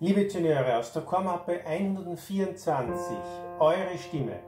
Liebe Tenöre aus der Chormappe 124, eure Stimme.